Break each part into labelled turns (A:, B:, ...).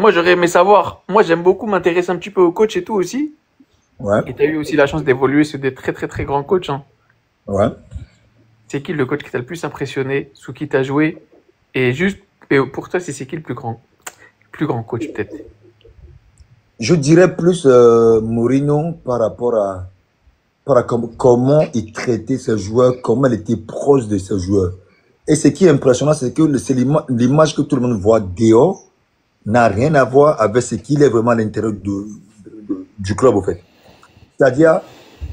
A: moi, j'aurais aimé savoir. Moi, j'aime beaucoup m'intéresser un petit peu au coach et tout aussi.
B: Ouais,
A: Et tu as eu aussi la chance d'évoluer sur des très, très, très grands coachs. hein.
B: ouais.
A: C'est qui le coach qui t'a le plus impressionné, sous qui t'as joué? Et juste, et pour toi, c'est qui le plus grand, plus grand coach peut-être?
B: Je dirais plus euh, Mourinho par rapport à, par à com- comment il traitait ses joueurs, comment il était proche de ses joueurs. Et ce qui est impressionnant, c'est que c'est l'ima- l'image que tout le monde voit dehors n'a rien à voir avec ce qu'il est vraiment à l'intérieur du club, au fait. C'est-à-dire,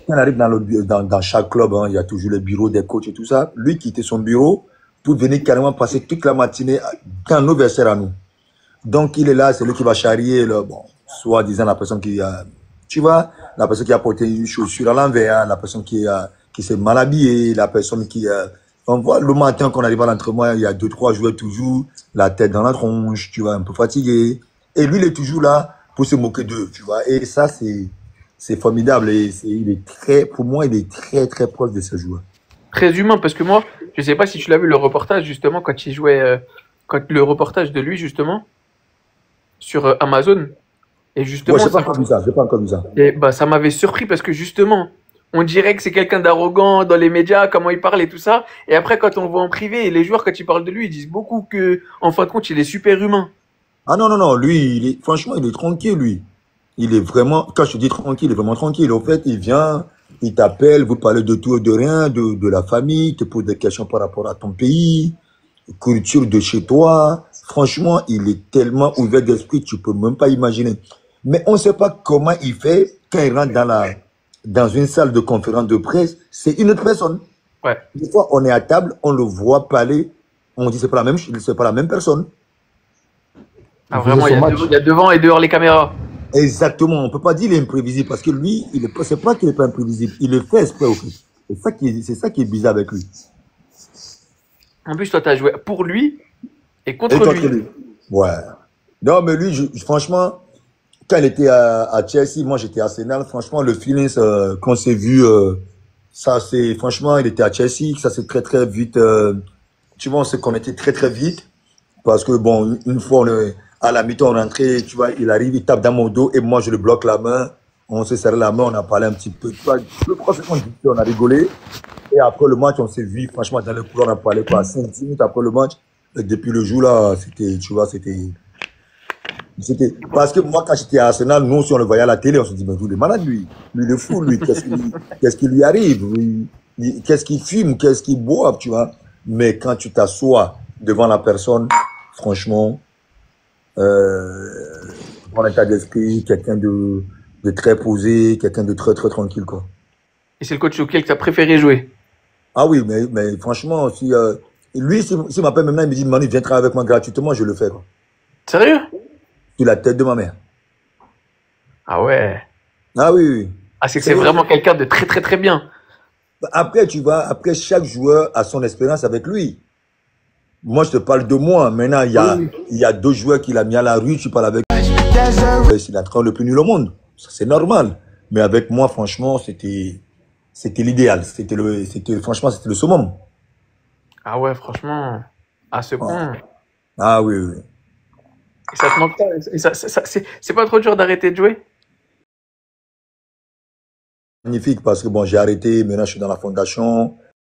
B: quand on arrive dans, le, dans, dans chaque club, hein, il y a toujours le bureau des coachs et tout ça. Lui quittait son bureau pour venir carrément passer toute la matinée dans nos vestiaires à nous. Donc, il est là, c'est lui qui va charrier, le, bon, soit disant la personne qui a, tu vois, la personne qui a porté une chaussure à l'envers, la personne qui a, qui s'est mal habillée, la personne qui a, on voit le matin qu'on arrive à l'entraînement, il y a deux, trois joueurs toujours, la tête dans la tronche, tu vois, un peu fatigué. Et lui, il est toujours là pour se moquer d'eux, tu vois. Et ça, c'est, c'est formidable. Et il est très, pour moi, il est très, très proche de ce joueur.
A: Très humain, parce que moi, je sais pas si tu l'as vu le reportage justement quand il jouait, euh, quand le reportage de lui justement sur euh, Amazon. Et justement,
B: Moi, j'ai pas
A: ça
B: encore ça, pas encore ça.
A: Et bah, ça m'avait surpris parce que justement, on dirait que c'est quelqu'un d'arrogant dans les médias, comment il parle et tout ça. Et après, quand on voit en privé, les joueurs, quand ils parlent de lui, ils disent beaucoup que, en fin de compte, il est super humain.
B: Ah non, non, non, lui, il est, franchement, il est tranquille, lui. Il est vraiment, quand je dis tranquille, il est vraiment tranquille. En fait, il vient, il t'appelle, vous parlez de tout et de rien, de, de la famille, il te pose des questions par rapport à ton pays, culture de chez toi. Franchement, il est tellement ouvert d'esprit, tu peux même pas imaginer. Mais on ne sait pas comment il fait quand il rentre dans la, dans une salle de conférence de presse. C'est une autre personne.
A: Ouais.
B: Des fois, on est à table, on le voit parler, on dit c'est pas la même, c'est pas la même personne.
A: Ah,
B: Il
A: vraiment, il y, a devant, il y a devant et dehors les caméras.
B: Exactement, on peut pas dire qu'il est imprévisible parce que lui, il est pas, c'est pas qu'il est pas imprévisible, il le fait exprès au fait. C'est ça qui est, c'est ça qui est bizarre avec lui.
A: En plus, toi, t'as joué pour lui et contre
B: Et
A: lui.
B: Ouais. Non, mais lui, je- franchement, quand il était à, à Chelsea, moi j'étais à Arsenal, franchement, le feeling euh, qu'on s'est vu, euh, ça c'est, franchement, il était à Chelsea, ça c'est très très vite, euh, tu vois, on s'est connecté très très vite. Parce que bon, une- fois on est, à la mi-temps, on est entré, tu vois, il arrive, il tape dans mon dos et moi je le bloque la main, on s'est serré la main, on a parlé un petit peu, tu vois, le prochain on a rigolé. Et après le match, on s'est vu, franchement, dans le couloir, on a parlé quoi, 5-10 minutes après le match, depuis le jour là, c'était, tu vois, c'était parce que moi, quand j'étais à Arsenal, nous, si on le voyait à la télé, on se dit, mais vous, il est malade, lui. Lui, il est fou, lui. Qu'est-ce qui, qu'est-ce qui lui arrive? Qu'est-ce qu'il fume? Qu'est-ce qu'il boit, tu vois? Mais quand tu t'assois devant la personne, franchement, euh, bon état d'esprit, quelqu'un de, de très posé, quelqu'un de très, très tranquille, quoi.
A: Et c'est le coach auquel tu as préféré jouer?
B: Ah oui, mais, mais franchement, si, euh, lui, s'il s'il m'appelle maintenant, il me dit, Manu, viens travailler avec moi gratuitement, je le fais, quoi.
A: Sérieux?
B: Sur la tête de ma mère.
A: Ah ouais.
B: Ah oui, oui.
A: Ah, c'est que c'est vraiment quelqu'un de très très très bien.
B: Après, tu vois, après, chaque joueur a son expérience avec lui. Moi, je te parle de moi. Maintenant, il y a,
A: Oui.
B: il y a deux joueurs qu'il a mis à la rue, tu parles avec eux. C'est l'entraîneur le plus nul au monde. Ça, c'est normal. Mais avec moi, franchement, c'était, c'était l'idéal. C'était le, c'était, franchement, c'était le summum.
A: Ah ouais, franchement, à ce point.
B: Ah oui, oui.
A: Et ça te manque pas c'est pas trop dur d'arrêter de jouer?
B: Magnifique parce que bon, j'ai arrêté. Maintenant, je suis dans la fondation.